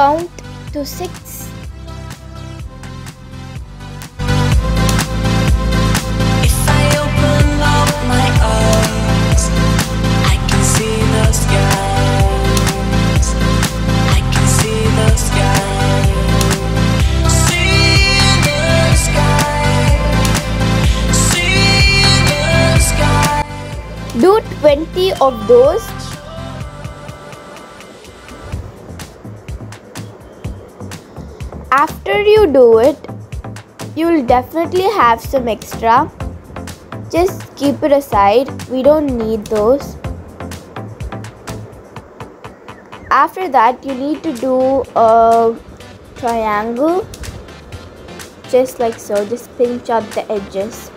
count to 6. If I open up After you do it, you'll definitely have some extra. Just keep it aside, we don't need those. After that, you need to do a triangle just like so, just pinch out the edges.